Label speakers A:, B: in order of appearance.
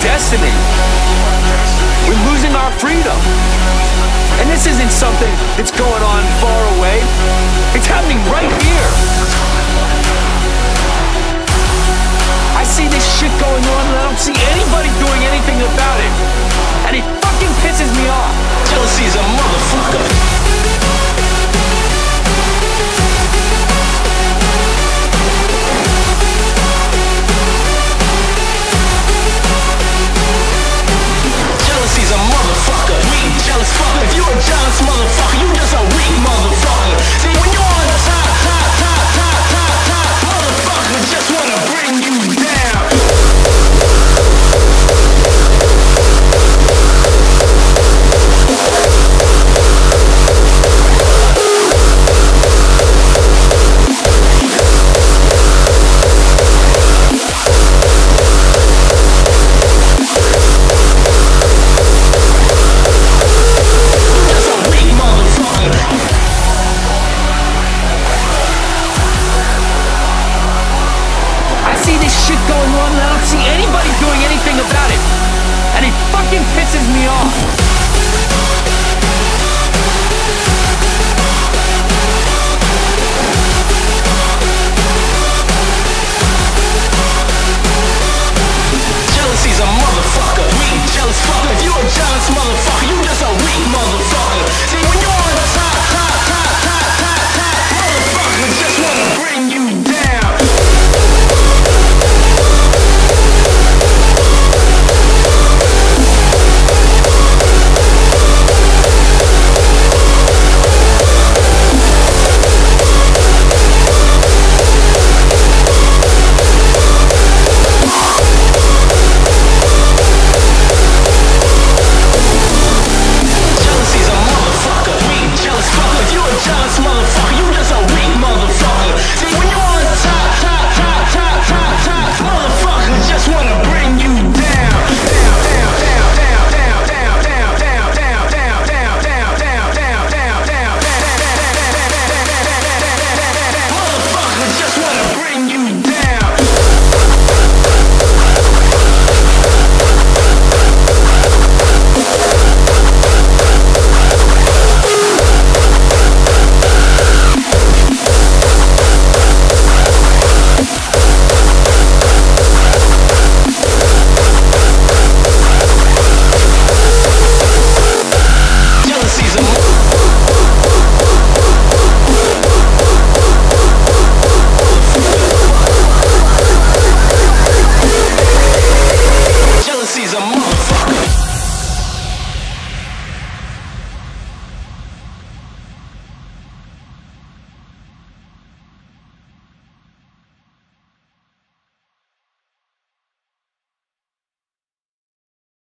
A: destiny. We're losing our freedom. And this isn't something that's going on far away. It's going on and I don't see anybody doing anything about it. And it fucking pisses me off.
B: move.